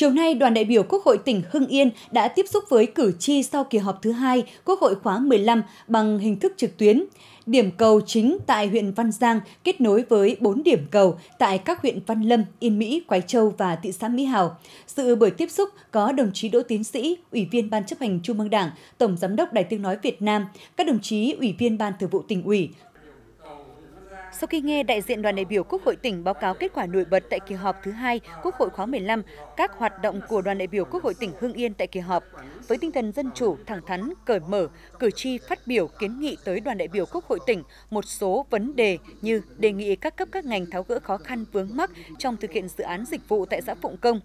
Chiều nay, đoàn đại biểu Quốc hội tỉnh Hưng Yên đã tiếp xúc với cử tri sau kỳ họp thứ hai Quốc hội khóa 15 bằng hình thức trực tuyến. Điểm cầu chính tại huyện Văn Giang kết nối với 4 điểm cầu tại các huyện Văn Lâm, Yên Mỹ, Quái Châu và thị xã Mỹ Hào. Sự buổi tiếp xúc có đồng chí Đỗ Tiến Sĩ, Ủy viên Ban chấp hành Trung ương Đảng, Tổng Giám đốc Đài Tiếng Nói Việt Nam, các đồng chí Ủy viên Ban Thường vụ tỉnh ủy, sau khi nghe đại diện đoàn đại biểu Quốc hội tỉnh báo cáo kết quả nổi bật tại kỳ họp thứ hai Quốc hội khóa 15, các hoạt động của đoàn đại biểu Quốc hội tỉnh Hưng Yên tại kỳ họp, với tinh thần dân chủ, thẳng thắn, cởi mở, cử tri phát biểu kiến nghị tới đoàn đại biểu Quốc hội tỉnh một số vấn đề như đề nghị các cấp các ngành tháo gỡ khó khăn vướng mắc trong thực hiện dự án dịch vụ tại xã Phụng Công,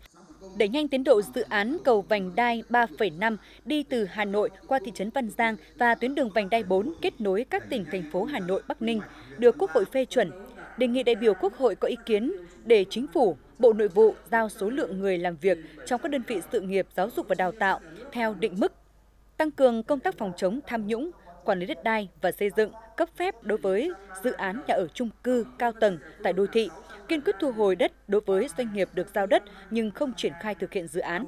đẩy nhanh tiến độ dự án cầu vành đai 3,5 đi từ Hà Nội qua thị trấn Văn Giang và tuyến đường vành đai 4 kết nối các tỉnh thành phố Hà Nội, Bắc Ninh được Quốc hội phê chuẩn. Đề nghị đại biểu Quốc hội có ý kiến để chính phủ, Bộ Nội vụ giao số lượng người làm việc trong các đơn vị sự nghiệp giáo dục và đào tạo theo định mức, tăng cường công tác phòng chống tham nhũng, quản lý đất đai và xây dựng cấp phép đối với dự án nhà ở chung cư cao tầng tại đô thị, kiên quyết thu hồi đất đối với doanh nghiệp được giao đất nhưng không triển khai thực hiện dự án.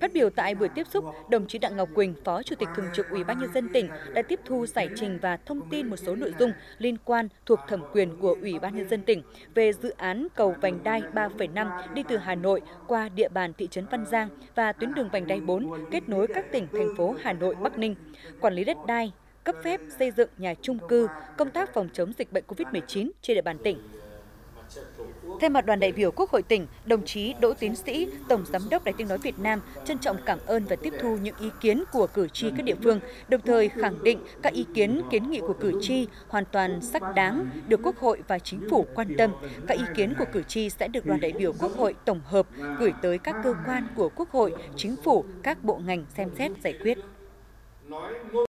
Phát biểu tại buổi tiếp xúc, đồng chí Đặng Ngọc Quỳnh, Phó Chủ tịch Thường trực Ủy ban nhân dân tỉnh đã tiếp thu giải trình và thông tin một số nội dung liên quan thuộc thẩm quyền của Ủy ban nhân dân tỉnh về dự án cầu vành đai 3,5 đi từ Hà Nội qua địa bàn thị trấn Văn Giang và tuyến đường vành đai 4 kết nối các tỉnh thành phố Hà Nội, Bắc Ninh, quản lý đất đai, cấp phép xây dựng nhà chung cư, công tác phòng chống dịch bệnh COVID-19 trên địa bàn tỉnh. Thay mặt đoàn đại biểu Quốc hội tỉnh, đồng chí Đỗ Tiến Sĩ, Tổng Giám đốc Đài Tiếng Nói Việt Nam trân trọng cảm ơn và tiếp thu những ý kiến của cử tri các địa phương, đồng thời khẳng định các ý kiến kiến nghị của cử tri hoàn toàn xác đáng, được Quốc hội và Chính phủ quan tâm. Các ý kiến của cử tri sẽ được đoàn đại biểu Quốc hội tổng hợp gửi tới các cơ quan của Quốc hội, Chính phủ, các bộ ngành xem xét giải quyết.